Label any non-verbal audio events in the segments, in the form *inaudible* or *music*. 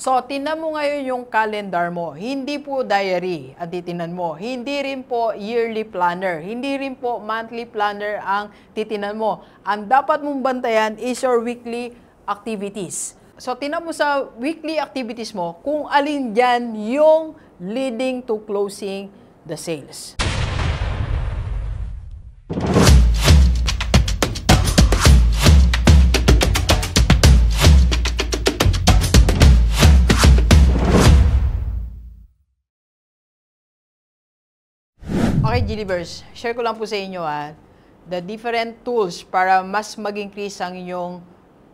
So, tinan mo ngayon yung calendar mo. Hindi po diary ang titinan mo. Hindi rin po yearly planner. Hindi rin po monthly planner ang titinan mo. Ang dapat mong bantayan is your weekly activities. So, tinan mo sa weekly activities mo kung alin dyan yung leading to closing the sales. Okay, Gilivers, share ko lang po sa inyo ah, the different tools para mas mag-increase ang inyong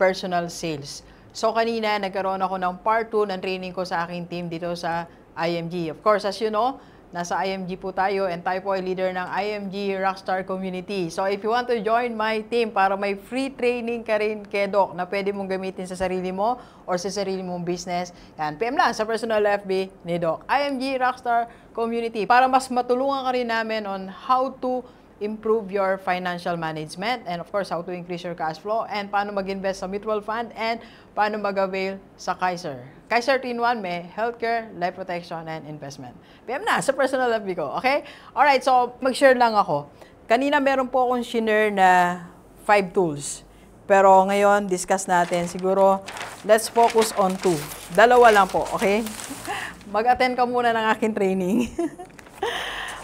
personal sales. So kanina, nagkaroon ako ng part 2 ng training ko sa aking team dito sa IMG. Of course, as you know, nasa IMG po tayo and tayo po ay leader ng IMG Rockstar Community. So if you want to join my team para may free training ka rin kay Doc na pwede mong gamitin sa sarili mo or sa sarili mong business, yan, PM lang sa personal FB ni Doc. IMG Rockstar Community para mas matulungan ka rin namin on how to improve your financial management and of course how to increase your cash flow and paano mag-invest sa mutual fund and paano mag-avail sa Kaiser. Kaiser 3-in-1 may healthcare, life protection, and investment. PM na sa personal FB ko, okay? Alright, so mag-share lang ako. Kanina meron po akong shinare na 5 tools. Pero ngayon, discuss natin. Siguro, let's focus on 2. Dalawa lang po, okay? *laughs* Mag-attend ka muna ng aking training. *laughs*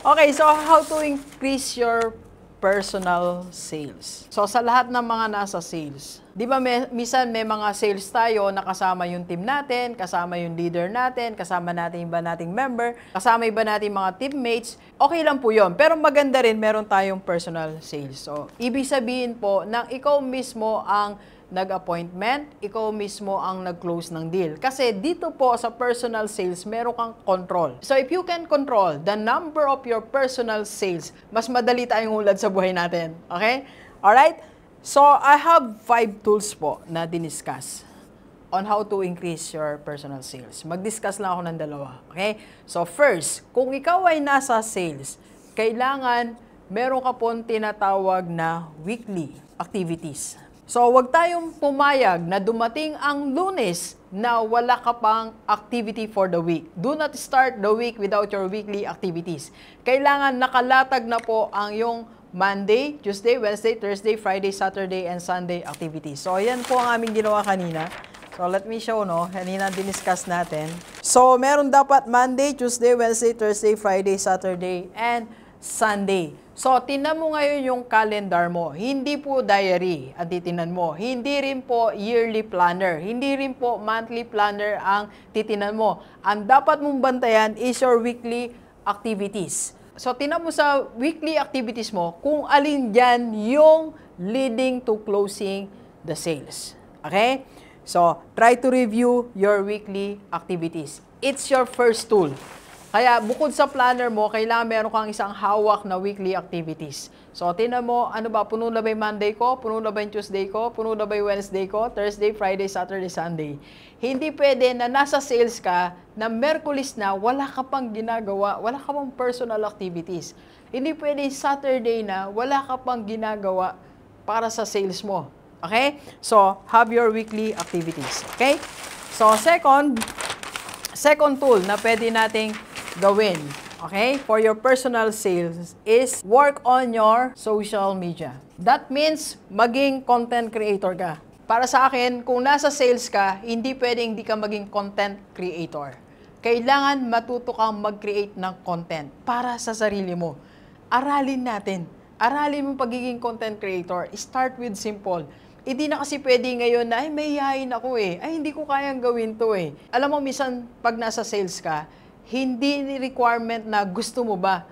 Okay, so how to increase your personal sales. So sa lahat ng mga nasa sales, 'di ba may, minsan may mga sales tayo na kasama yung team natin, kasama yung leader natin, kasama natin iba nating member, kasama iba nating mga teammates. Okay lang po 'yon. Pero maganda rin meron tayong personal sales. So ibig sabihin po nang ikaw mismo ang nag-appointment, ikaw mismo ang nag-close ng deal. Kasi dito po sa personal sales, meron kang control. So if you can control the number of your personal sales, mas madali tayong ulad sa buhay natin. Okay? Alright? So I have five tools po na diniscuss on how to increase your personal sales. Mag-discuss lang ako ng dalawa. Okay? So first, kung ikaw ay nasa sales, kailangan meron ka pong tinatawag na weekly activities. So, wag tayong pumayag na dumating ang lunes na wala ka pang activity for the week. Do not start the week without your weekly activities. Kailangan nakalatag na po ang yung Monday, Tuesday, Wednesday, Thursday, Friday, Saturday, and Sunday activities. So, yan po ang aming ginawa kanina. So, let me show, no? Kanina diniscuss natin. So, meron dapat Monday, Tuesday, Wednesday, Thursday, Friday, Saturday, and Sunday. So, tinan mo ngayon yung calendar mo. Hindi po diary ang titinan mo. Hindi rin po yearly planner. Hindi rin po monthly planner ang titinan mo. Ang dapat mong bantayan is your weekly activities. So, tinan mo sa weekly activities mo kung alin dyan yung leading to closing the sales. Okay? So, try to review your weekly activities. It's your first tool. Kaya bukod sa planner mo, kailangan meron kang isang hawak na weekly activities. So, tinan mo, ano ba, puno na ba yung Monday ko? Puno na ba yung Tuesday ko? Puno na ba yung Wednesday ko? Thursday, Friday, Saturday, Sunday. Hindi pwede na nasa sales ka, na Merkulis na, wala ka pang ginagawa, wala ka pang personal activities. Hindi pwede Saturday na, wala ka pang ginagawa para sa sales mo. Okay? So, have your weekly activities. Okay? So, second, second tool na pwede nating gawin, okay, for your personal sales is work on your social media. That means maging content creator ka. Para sa akin, kung nasa sales ka, hindi pwedeng hindi ka maging content creator. Kailangan matuto kang mag-create ng content para sa sarili mo. Aralin natin. Aralin mo pagiging content creator. Start with simple. Hindi na kasi pwede ngayon na, ay, may yain ako eh. Ay, hindi ko kayang gawin to eh. Alam mo, minsan, pag nasa sales ka, hindi ni requirement na gusto mo ba.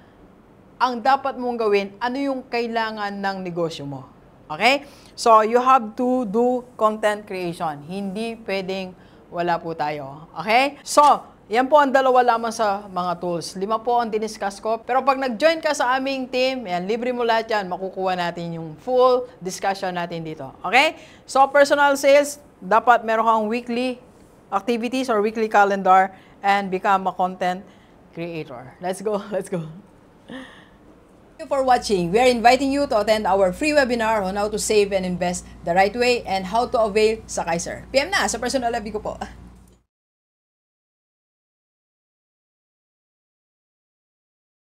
Ang dapat mong gawin, ano yung kailangan ng negosyo mo. Okay? So, you have to do content creation. Hindi pwedeng wala po tayo. Okay? So, yan po ang dalawa lamang sa mga tools. Lima po ang diniscuss ko. Pero pag nag-join ka sa aming team, yan, libre mo lahat yan. Makukuha natin yung full discussion natin dito. Okay? So, personal sales, dapat meron kang weekly activities or weekly calendar and become a content creator. Let's go, *laughs* let's go. Thank you for watching. We are inviting you to attend our free webinar on how to save and invest the right way and how to avail sa Kaiser. PM na sa personal lobby ko po. *laughs*